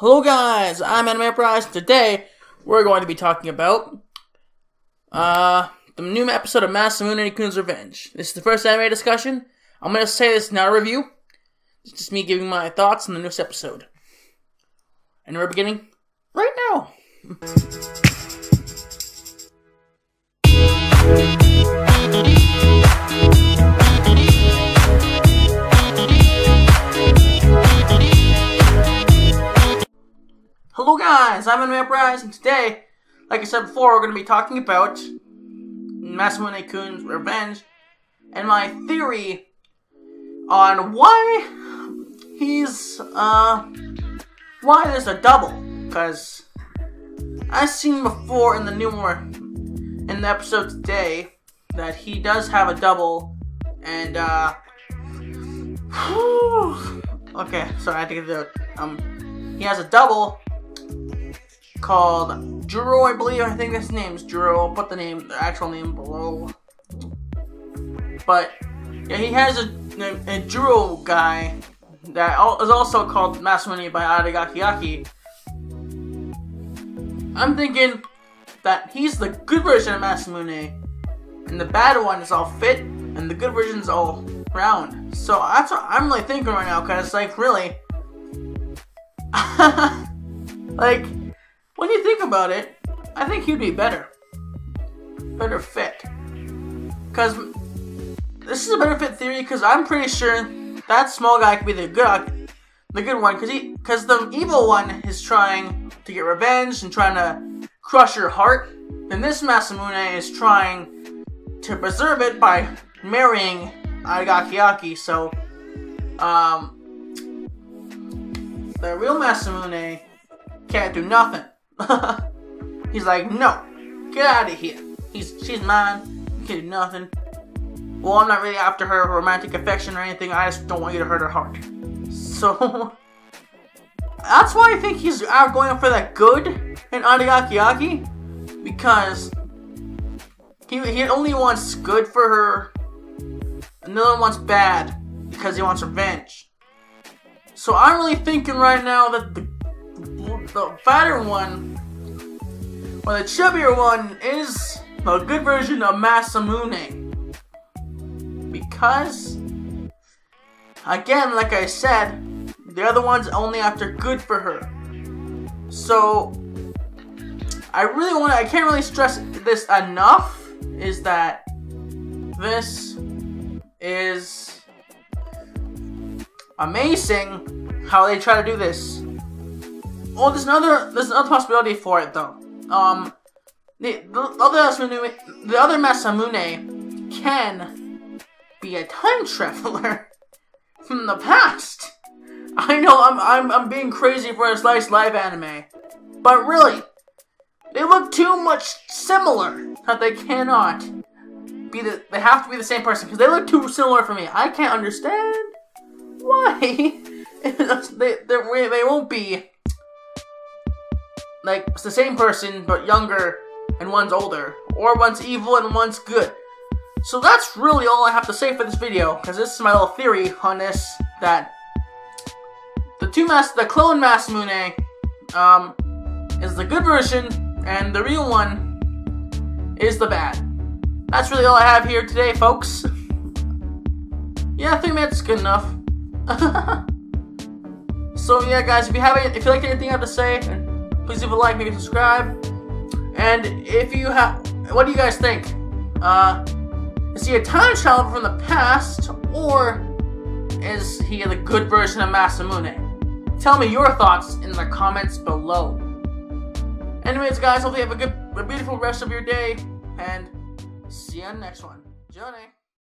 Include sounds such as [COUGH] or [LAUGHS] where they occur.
Hello guys, I'm AnimeUpRise. Today, we're going to be talking about uh, the new episode of Masamune and Kun's Revenge. This is the first anime discussion. I'm going to say this not a review. It's just me giving my thoughts on the newest episode. And we're beginning right now. [LAUGHS] I'm AnimeUpRise, and today, like I said before, we're going to be talking about Masamune Kun's Revenge and my theory on why he's, uh, why there's a double. Because I've seen before in the new one, in the episode today, that he does have a double, and, uh, okay, sorry, I had to get the, um, he has a double called Juro, I believe. I think his name's Juro. I'll put the name, the actual name below. But yeah, he has a, a, Juro guy that is also called Masamune by Adagaki Aki. I'm thinking that he's the good version of Masamune, and the bad one is all fit, and the good version is all round. So that's what I'm really thinking right now, cause like really, [LAUGHS] like you think about it, I think he'd be better. Better fit. Because this is a better fit theory because I'm pretty sure that small guy could be the good the good one because he because the evil one is trying to get revenge and trying to crush your heart. And this Masamune is trying to preserve it by marrying Adagaki Aki. So, um, the real Masamune can't do nothing. [LAUGHS] He's like, no, get out of here. He's she's mine. You can't do nothing. Well, I'm not really after her romantic affection or anything. I just don't want you to hurt her heart. So [LAUGHS] that's why I think he's out going for that good in Adagaki Aki because he he only wants good for her. Another one wants bad because he wants revenge. So I'm really thinking right now that the the fatter one, or the chubbier one, is a good version of Masamune. Because, again, like I said, the other one's only after good for her. So, I really want to, I can't really stress this enough, is that this is amazing how they try to do this. Oh, there's another there's another possibility for it though. Um, the, the other Masamune, the other Masamune can be a time traveler [LAUGHS] from the past. I know I'm I'm I'm being crazy for a slice live anime, but really, they look too much similar that they cannot be the. They have to be the same person because they look too similar for me. I can't understand why [LAUGHS] they they they won't be like it's the same person but younger and one's older, or one's evil and one's good. So that's really all I have to say for this video, because this is my little theory on this, that the two mass, the clone mass Masamune, um, is the good version, and the real one is the bad. That's really all I have here today, folks. yeah, I think that's good enough. [LAUGHS] so yeah, guys, if you have any, if you like anything I have to say, Please leave a like, maybe subscribe. And if you have, what do you guys think? Uh, is he a time traveler from the past, or is he the good version of Masamune? Tell me your thoughts in the comments below. Anyways, guys, hope you have a good, a beautiful rest of your day, and see you on the next one. Johnny.